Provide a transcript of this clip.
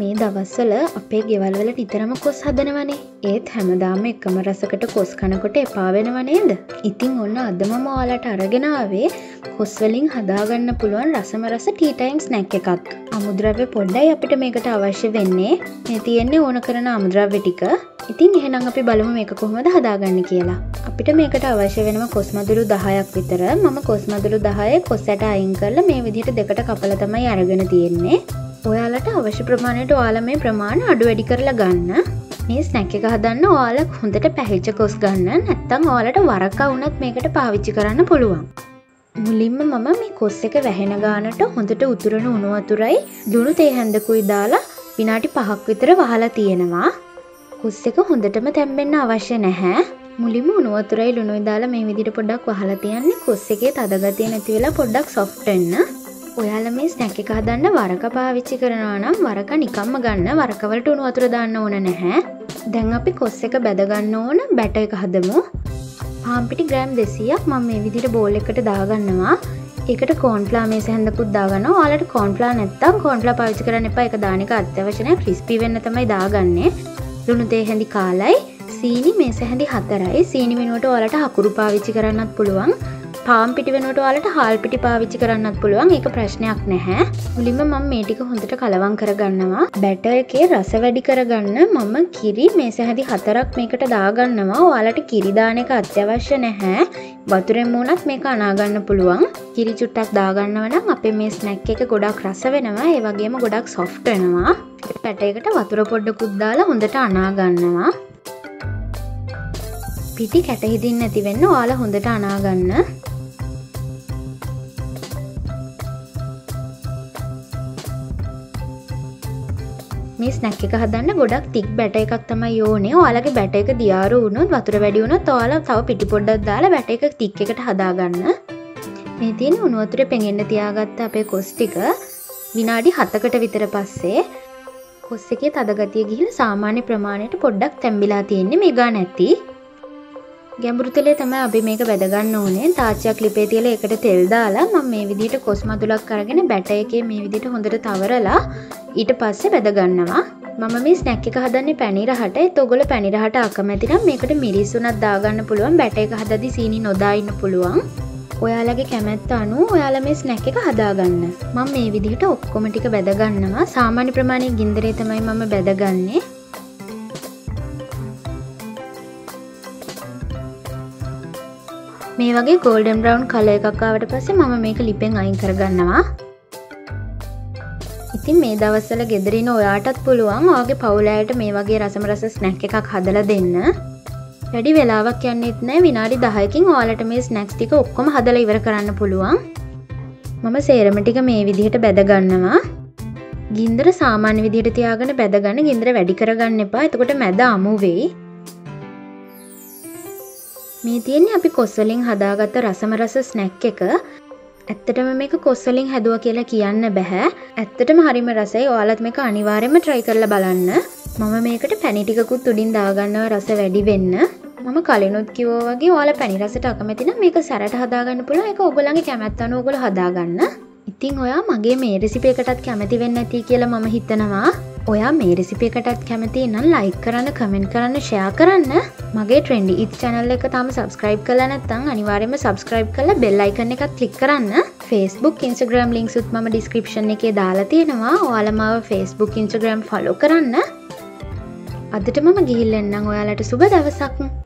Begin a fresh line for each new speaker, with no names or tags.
මේ දවස්සල අපේ ගෙවල්වල නිතරම කොස් හදනවනේ. ඒත් හැමදාම එකම රසකට කොස් කනකොට එපා වෙනවනේද ඉතිං ඔන්න අදමම ඔයාලට අරගෙනාවේ කොස්වලින් හදාගන්න පුළුවන් රසම රස ටීටයිම්ස් නැක් එකක්. අමුද්‍රව්‍ය පොඩ්ඩයි අපිට මේකට අවශ්‍ය වෙන්නේ. මේ තියෙන්නේ ඕන කරන අමුද්‍රව්‍ය ටික. ඉතින් එහෙනම් අපි බලමු මේක කොහොමද හදාගන්න කියලා. අපිට මේකට අවශ්‍ය වෙනම කොස්මදුරු දහයක් විතර. මම කොස්මදුරු දහය කොස්සට අයින් කරලා මේ විදිහට දෙකට කපල තමයි අරගෙන තියෙන්නේ. ඔයාලට අවශ්‍ය ප්‍රමාණයට ඔයාල මේ ප්‍රමාණ අඩු වැඩි කරලා ගන්න. මේ ස්නැක් එක හදන්න ඔයාලක් හොඳට පැහිච්ච කොස් ගන්න. නැත්තං ඕලට වරක්කා වුනත් මේකට පාවිච්චි කරන්න පුළුවන්. මුලින්ම මම මේ කොස් එක වැහෙන ගානට හොඳට උතුරන උනුවතුරයි දුුණු තේ හැන්දකුයි දාලා විනාටි පහක් විතර වහලා තියෙනවා. කොස් එක හොඳටම තැම්බෙන්න අවශ්‍ය නැහැ. මුලින්ම උනුවතුරයි ලුණුයි දාලා මේ විදිට පොඩක් වහලා තියන්නේ. කොස් එකේ තදගතිය නැතිවෙලා පොඩ්ඩක් සොෆ්ටන්න ඔයාල මේ ස්නැක් එක හදන්න වරක පාවිච්චි කරනවා නම් වරක නිකම්ම ගන්න. වරකවලට උණු වතුර දාන්න ඕන නැහැ. දැන් අපි කොස් එක බැදගන්න ඕන. බැට එක හදමු. පාම්පිටි ග්‍රෑම් දෙසියක් මම මේ විදිට බෝල එකට දාගන්නවා. ඒකට කෝන්පලා මේ සැහඳකුත් දාගන්න ඔයාලට කෝන්පලා නැත්තම් කෝන්පලා පාවිච්චි කරන්න එපා. එක දානක අත්‍යවශනය ක්‍රිස්පි වෙන්න තමයි දාගන්නේ. ලුණුතේ හැඳි කාලයි. සීනි මේ සැහැඳි හතරයි. සීනි වෙනුවට ඔයාලට හකුරු පාවිච්චි කරන්නත් පුළුවන්. පාම් පිටි වෙනට වලට හාල් පිටි පාවිච්චි කරන්නත් පුළුවන්. එක ප්‍රශ්නයක් නැහැ. මුලින්ම මම මේටික හොඳට කලවං කරගන්නවා. බැට එකේ රස වැඩි කරගන්න මම කිරි මේ සැහැදි හතරක් මේකට දාගන්නවා. ඔයාලට කිරිදාන එක අත්‍යවශ්‍ය නැහැ. වතුරෙන් මූනත් මේක අනාගන්න පුළුවන්. කිරි චුට්ටක් දාගන්නවනම් අපේ මේ ස්නැක් එක ගොඩක් රස වෙනවා. ඒ වගේම ගොඩක් සොෆ්ටනවා පැටයකට වතුර පොඩ්ඩකුත් දාලා හොඳට අනාගන්නවා. පිටි කැටහිදින් නැතිවෙන්න ඔයාල හොඳට අනාගන්න. මේ ස්නැක් එක හදන්න ගොඩක් තික් බැට එකක් තමයි යෝනේ ඔයාලගේ බැට එක දියාරු වුණොත් වතුර වැඩි වුණොත් ඔයාලා තව පිටි පොඩ්ඩක් දාලා බැට එක තික් එකට හදාගන්න. මේ තියෙන උණුවතුර පෙඟෙන්න තියාගත්ත අපේ කොස් ටික විනාඩි හතකට විතර පස්සේ කොස් එකේ තදගතිය ගිහින් සාමාන්‍ය ප්‍රමාණයට පොඩ්ඩක් තැම්බිලා තියෙන්නේ. මේ ගා නැති. ගැඹුරු තෙලේ තමයි අපි මේක වැදගන්න ඕනේ. තාච්චයක් ලිපේ තියලා ඒකට තෙල් දාලා මම මේ විදිහට කොස් මදුලක් අරගෙන බැට එකේ මේ විදිහට හොඳට තවරලා ඊට පස්සේ වැදගන්නවා. මම මේ ස්නැක් එක හදන්නේ පැණිරහට ඒත් ඔයගොල්ලෝ පැණිරහට අකමැති නම් මේකට මිරිස් උනක් දාගන්න පුළුවන් බැට එක හදද්දි සීනි නොදා ඉන්න පුළුවන්. ඔයාලගේ කැමැත්ත අනු ඔයාල මේ ස්නැක් එක හදාගන්න. මම මේ විදිහට ඔක්කොම ටික බැදගන්නවා සාමාන්‍ය ප්‍රමාණය ගින්දරේ තමයි මම බැදගන්නේ මේ වගේ ගෝල්ඩන් බ්‍රවන්් කල එකක්කාවට පස්සේ මම මේක ලිපෙන් අයින් කරගන්නවා. ඉතින් මේ දවස්සල ගෙදරින ඔයාටත් පුළුවන් ආගේ පවුලෑයට මේ වගේ රසම රස ස්නැක් එකක් හදල දෙන්න. වැඩි වෙලාවක් යන්නෙත් නෑ. විනාඩි දහයකින් ඕලට මේ ස්නැක්ස් ටික ඔක්කොම හදල ඉවර කරන්න පුළුවන්. මම සේරම ටික මේ විදිහට බැදගන්නවා ගින්දර සාමාන්‍ය විදිහට තියාගෙන බැදගන්න ගින්දර වැඩි කරගන්න එපා. එතකොට මැද අමුවෙයි මේ තියෙන්නේ අපි කොස්වලින් හදාගත්ත රසම රස ස්නැක් එක. ඇත්තටම මේක කොස්වලින් හැදුව කියලා කියන්න බැහැ ඇත්තටම හරිම රසයි. ඔයාලත් මේක අනිවාර්යම ට්‍රයි කරලා බලන්න. මම මේකට පැණිටිකුත් උඩින් දාගන්නව රස වැඩි වෙන්න. මම කලිනුත් කිවෝ වගේ ඔයාල පැණි රසට අකමැතින මේක සැරට හදාගන්න පුළ එක ඔගොලගේ කැමැත්තන ඔගොල හදාගන්න. ඉතිං ඔයා මගේ මේ රෙසිපේකටත් කැමති වෙන්න ඇති කියලා මම හිතනවා. ඔයා මේ රෙසිපිකටත් කැමති නම් ලයික් කරන්න කමෙන්ට් කරන්න ෂයා කරන්න. මගේ ට්‍රෙන්ඩි ඉත් චැනල් එක තම සබස්ක්‍රයිබ් කල නැත්තං අනිවාරයම සබස්ක්‍රයිබ් කල බෙල්ලයිකන්න එකත් කලික් කරන්න. ෆස්බුක් ඉන්ස්ග්‍රම් ලිින්ක් සුත් ම ඩිස්ක්‍රපෂන් එක දාලා තියෙනවා. ඕලමාව ෆස්බුක් ඉන්ස්ග්‍රම් ෆලෝ කරන්න. අදට මම ගිහිල්ලෙන්න්නම් ඔයාලට සුබ දවසක්ම